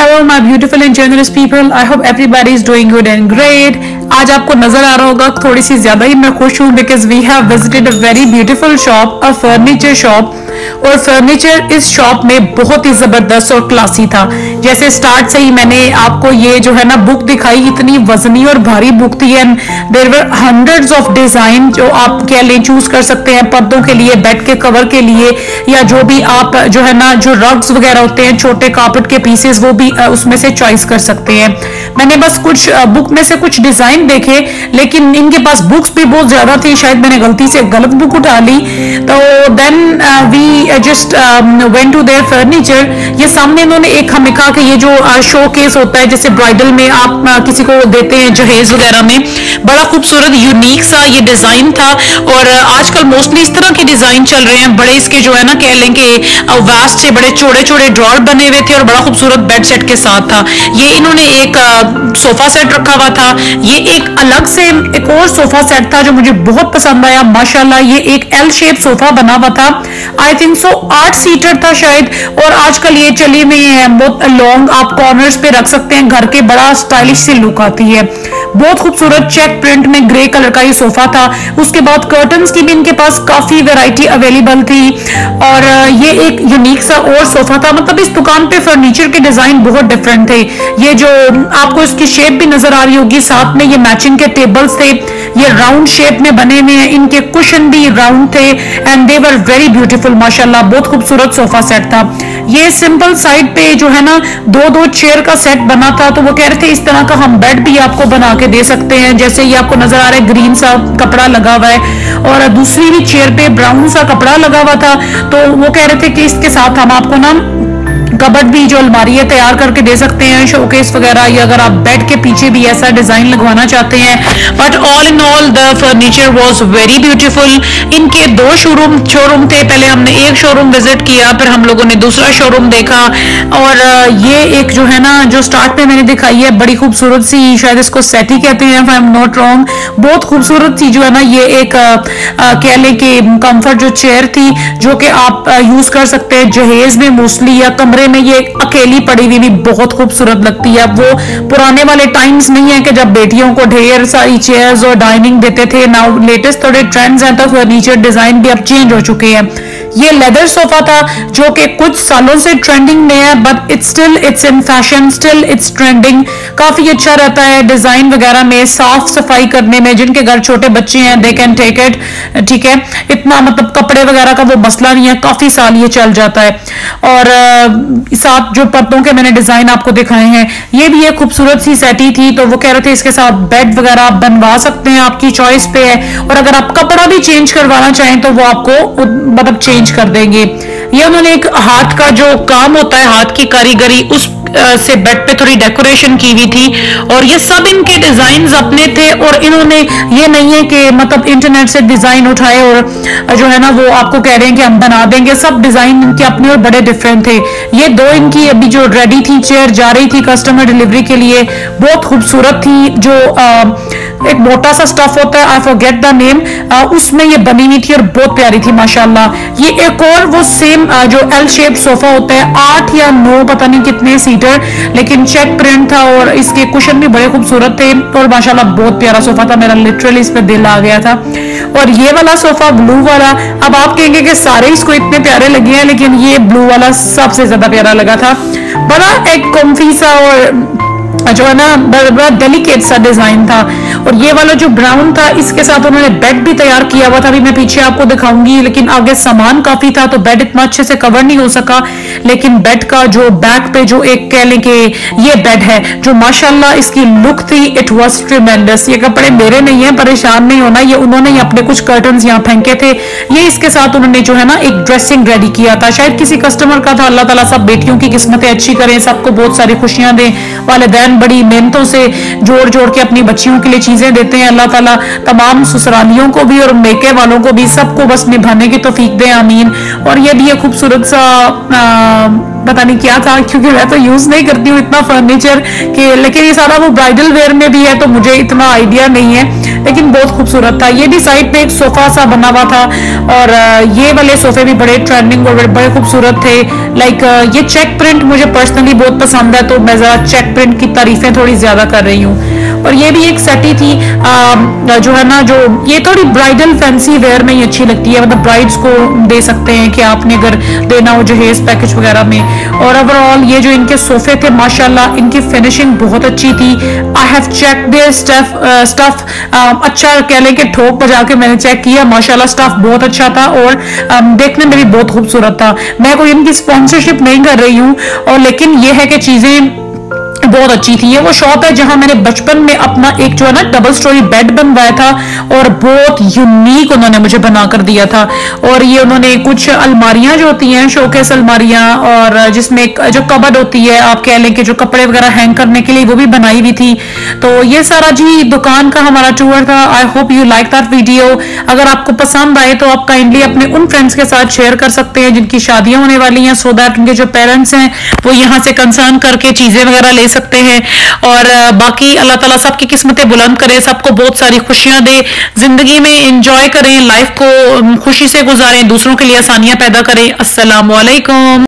Hello my beautiful and generous people I hope everybody is doing good and great आज आपको नज़र आ रहा होगा, थोड़ी सी ज़्यादा ही मैं खुश हूँ because we have visited a very beautiful shop a furniture shop और फर्नीचर इस शॉप में बहुत ही ज़बरदस्त और क्लासी था। जैसे स्टार्ट से ही मैंने आपको ये जो है ना बुक दिखाई, इतनी वजनी और भारी बुक थी and there were hundreds of design जो आप क्या ले चूज़ कर सकते हैं, पर्दों के लिए बेड के कवर के लिए, या जो भी आप जो है ना, जो रग्स वगैरह होते हैं, छोटे कार्पेट के पीसेस वो भी उसमें से चॉइस कर सकते हैं। मैंने बस कुछ बुक में से कुछ डिज़ाइन देखे, लेकिन इनके पास बुक्स भी बहुत ज़्यादा थी, शायद मैंने गलती से गलत बुक उठा ली। तो then we just went to there furniture ये सामने इन्होंने एक हमें कहा कि ये जो शो केस होता है, जैसे ब्राइडल में आप किसी को देते हैं जहेज वगैरह में, बड़ा खूबसूरत यूनिक सा ये डिज़ाइन था। और आजकल मोस्टली इस तरह के डिज़ाइन चल रहे हैं। बड़े इसके जो है ना, कह लें कि वास्ट से बड़े छोटे छोटे ड्रॉर बने हुए थे और बड़ा खूबसूरत बेड सेट के साथ था। ये इन्होंने एक सोफा सेट रखा हुआ था। ये एक अलग से एक और सोफा सेट था जो मुझे बहुत पसंद आया। माशाल्लाह, ये एक एल शेप सोफा बना हुआ था। आई थिंक सो आठ सीटर था शायद। और आजकल ये चली में है। बहुत लॉन्ग आप कॉर्नर्स पे रख सकते हैं। घर के बड़ा स्टाइलिश से लुक आती है। बहुत खूबसूरत चेक प्रिंट में ग्रे कलर का ये सोफा था। उसके बाद कर्टन की भी इनके पास काफ़ी वेराइटी अवेलेबल थी। और ये एक यूनिक सा और सोफा था। मतलब इस दुकान पे फर्नीचर के डिज़ाइन बहुत डिफरेंट थे। ये जो, आपको इसकी शेप भी नज़र आ रही होगी, साथ में ये मैचिंग के टेबल्स थे। ये राउंड शेप में बने हुए हैं। इनके कुशन भी राउंड थे and they were very beautiful माशाल्लाह, बहुत खूबसूरत सोफा सेट था। ये सिंपल साइड पे जो है ना दो दो चेयर का सेट बना था तो वो कह रहे थे, इस तरह का हम बेड भी आपको बना के दे सकते हैं। जैसे ये आपको नज़र आ रहा है ग्रीन सा कपड़ा लगा हुआ है और दूसरी भी चेयर पे ब्राउन सा कपड़ा लगा हुआ था। तो वो कह रहे थे कि इसके साथ हम आपको ना कबर्ड भी जो अलमारी है तैयार करके दे सकते हैं शोकेस वगैरह, या अगर आप बेड के पीछे भी ऐसा डिज़ाइन लगवाना चाहते हैं। But all in all the furniture was very beautiful इनके दो शोरूम शोरूम थे। पहले हमने एक शोरूम विज़िट किया, फिर हम लोगों ने दूसरा शोरूम देखा। और ये एक जो है ना, जो स्टार्ट में मैंने दिखाई है, बड़ी खूबसूरत सी, शायद इसको सेटी कहते हैं आई एम नॉट रॉन्ग बहुत खूबसूरत सी जो है ना, ये एक कह लें कि कंफर्ट जो चेयर थी, जो कि आप यूज़ कर सकते हैं, जहेज में मोस्टली या कमरे में ये अकेली पड़ी हुई भी बहुत खूबसूरत लगती है। वो पुराने वाले टाइम्स नहीं है कि जब बेटियों को ढेर सारी चेयर्स और डाइनिंग देते थे। नाउ लेटेस्ट थोड़े ट्रेंड्स हैं तो फर्नीचर डिज़ाइन भी अब चेंज हो चुके हैं। ये लेदर सोफा था, जो कि कुछ सालों से ट्रेंडिंग में है but it's still it's in fashion still it's trending काफ़ी अच्छा रहता है डिज़ाइन वगैरह में, साफ़ सफ़ाई करने में, जिनके घर छोटे बच्चे हैं दे कैन टेक इट ठीक है? इतना मतलब कपड़े वगैरह का वो मसला नहीं है, काफ़ी साल ये चल जाता है। और साथ जो पर्दों के मैंने डिज़ाइन आपको दिखाए हैं, ये भी एक खूबसूरत सी सेटी थी तो वो कह रहे थे इसके साथ बेड वगैरह आप बनवा सकते हैं, आपकी चॉइस पे है। और अगर आप कपड़ा भी चेंज करवाना चाहें तो वो आपको मतलब चेंज चेंज कर देंगे। ये उन्होंने एक हाथ का जो काम होता है हाथ की कारीगरी उस से बेड पे थोड़ी डेकोरेशन की हुई थी और ये सब इनके डिज़ाइन अपने थे और इन्होंने ये नहीं है कि मतलब इंटरनेट से डिज़ाइन उठाए और जो है ना वो आपको कह रहे हैं कि हम बना देंगे। सब डिज़ाइन इनके अपने और बड़े डिफरेंट थे। ये दो इनकी अभी जो रेडी थी चेयर जा रही थी कस्टमर डिलीवरी के लिए बहुत खूबसूरत थी जो आ, एक मोटा सा स्टफ़ होता है आई फॉरगेट द नेम उसमें ये बनी हुई थी और बहुत प्यारी थी, माशाल्लाह। ये एक और वो सेम जो एल शेप सोफा होता है, आठ या नौ, पता नहीं कितने सीटर लेकिन चेक प्रिंट था और इसके कुशन भी बड़े खूबसूरत थे और माशाल्लाह बहुत प्यारा सोफा था, मेरा लिटरली इस पर दिल आ गया था। और ये वाला सोफा ब्लू वाला, अब आप कहेंगे कि सारे इसको इतने प्यारे लगे हैं, लेकिन ये ब्लू वाला सबसे ज़्यादा प्यारा लगा था। बड़ा एक कम्फी सा और जो है ना, बड़ा डेलिकेट सा डिज़ाइन था। और ये वाला जो ब्राउन था, इसके साथ उन्होंने बेड भी तैयार किया हुआ था। अभी मैं पीछे आपको दिखाऊँगी, लेकिन आगे सामान काफ़ी था तो बेड इतना अच्छे से कवर नहीं हो सका। लेकिन बेड का जो बैक पे जो एक कह लें कि ये बेड है, जो माशाल्लाह इसकी लुक थी इट वॉज़ ट्रिमेंडस ये कपड़े मेरे नहीं है, परेशान नहीं होना, ये उन्होंने अपने कुछ कर्टन यहाँ फेंके थे। ये इसके साथ उन्होंने जो है ना, एक ड्रेसिंग रेडी किया था। शायद किसी कस्टमर का था, अल्लाह ताला सब बेटियों की किस्मतें अच्छी करें, सबको बहुत सारी खुशियाँ दें। वालदेन बड़ी मेहनतों से जोड़ जोड़ के अपनी बच्चियों के लिए चीज़ें देते हैं अल्लाह ताला तमाम ससुरालियों को भी और मेके वालों को भी सबको बस निभाने की तोफीक दे आमीन। और ये भी एक खूबसूरत सा आ, पता नहीं क्या था क्योंकि मैं तो यूज़ नहीं करती हूँ इतना फर्नीचर कि लेकिन ये सारा वो ब्राइडल वेयर में भी है तो मुझे इतना आइडिया नहीं है। लेकिन बहुत खूबसूरत था। ये भी साइड पे एक सोफा सा बना हुआ था और ये वाले सोफे भी बड़े ट्रेंडिंग और बड़े खूबसूरत थे। लाइक ये चेक प्रिंट मुझे पर्सनली बहुत पसंद है तो मैं जरा चेक प्रिंट की तारीफें थोड़ी ज़्यादा कर रही हूँ। और ये भी एक सेटी थी आ, जो है ना जो ये थोड़ी ब्राइडल फैंसी वेयर में ही अच्छी लगती है। मतलब ब्राइड्स को दे सकते हैं कि आपने अगर देना हो जो जहेज पैकेज वगैरह में। और ओवरऑल ये जो इनके सोफे थे माशाल्लाह इनकी फिनिशिंग बहुत अच्छी थी। I have check their stuff stuff अच्छा कह लें कि ठोक बजा के मैंने चेक किया। माशाल्लाह स्टफ़ बहुत अच्छा था और um, देखने में भी बहुत खूबसूरत था। मैं कोई इनकी स्पॉन्सरशिप नहीं कर रही हूँ और लेकिन ये है कि चीज़ें बहुत अच्छी थी। ये वो शॉप है जहाँ मैंने बचपन में अपना एक जो है ना डबल स्टोरी बेड बनवाया था और बहुत यूनिक उन्होंने मुझे बनाकर दिया था। और ये उन्होंने कुछ अलमारियाँ जो होती हैं शोकेस अलमारियाँ और जिसमें जो कबड होती है, आप कह लें कि जो कपड़े वगैरह हैंग करने के लिए वो भी बनाई हुई थी। तो ये सारा जी दुकान का हमारा टूर था। I hope you like that video अगर आपको पसंद आए तो आप काइंडली अपने उन फ्रेंड्स के साथ शेयर कर सकते हैं जिनकी शादियाँ होने वाली हैं सो दैट उनके जो पेरेंट्स हैं वो यहाँ से कंसर्न करके चीज़ें वगैरह ले सकते हैं। और बाकी अल्लाह ताला सबकी किस्मतें बुलंद करे, सबको बहुत सारी खुशियाँ दे। ज़िंदगी में इंजॉय करें लाइफ को खुशी से गुजारें, दूसरों के लिए आसानियाँ पैदा करें। अस्सलाम वालेकुम